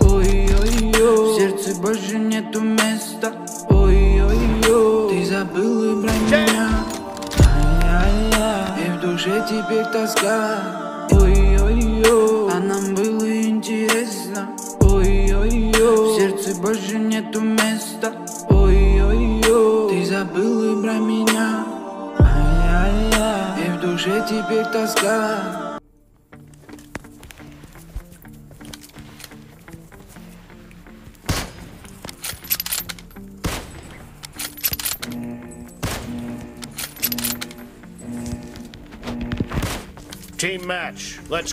Ой-ой-ой, в сердце больше нету места. Ой-ой-ой, ты забыл и про меня. Ай-я-я, и в душе теперь тоска. Ой-ой-ой, а нам было интересно. Ой-ой-ой, в сердце больше нету места. Ой-ой-ой, ты забыл и про меня. Ай-я-я, и в душе теперь тоска. Team match. Let's.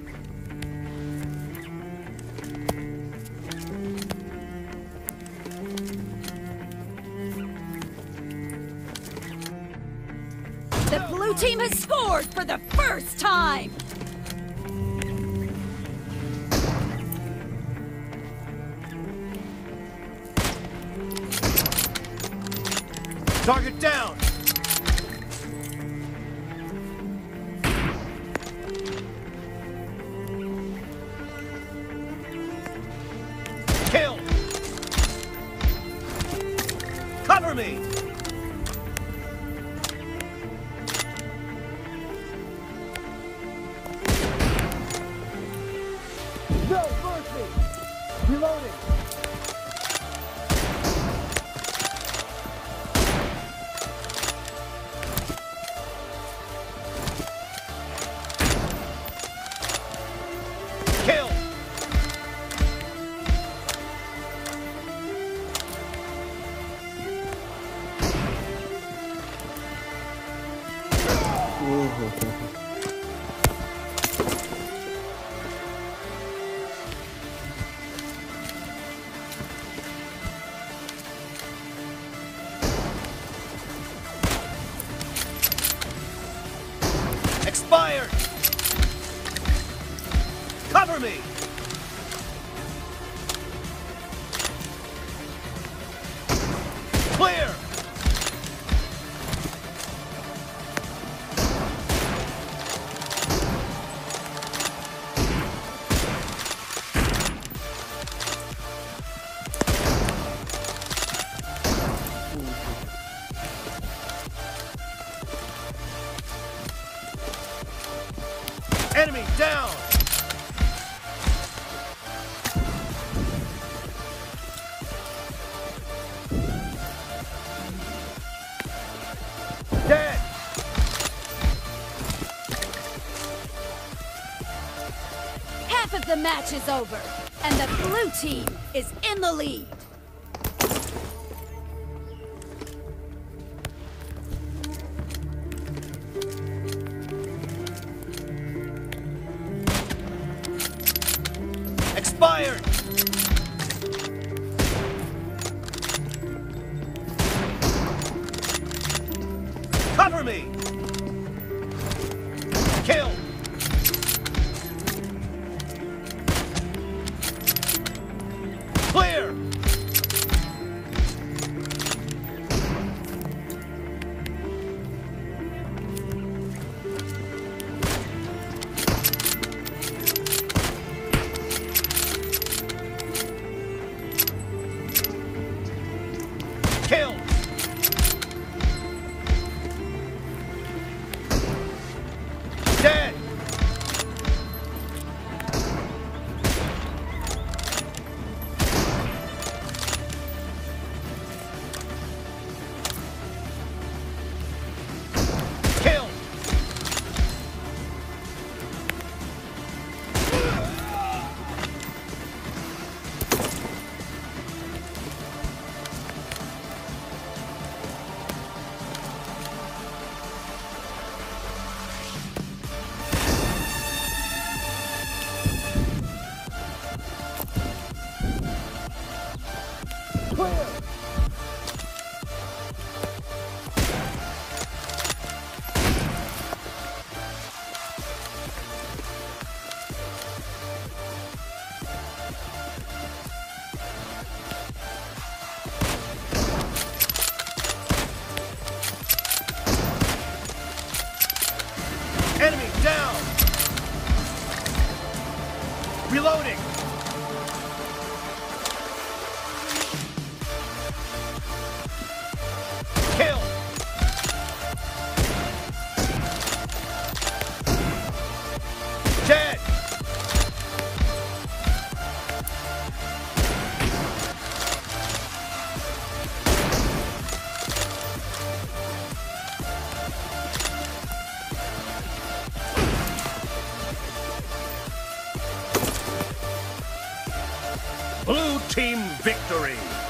The blue team has scored for the first time! Target down. Cover me. No mercy. Reloading. Expired. Cover me. Enemy down. Dead. Half of the match is over, and the blue team is in the lead. Expired. Cover me. Kill. Clear. Enemy down. Reloading. Team victory!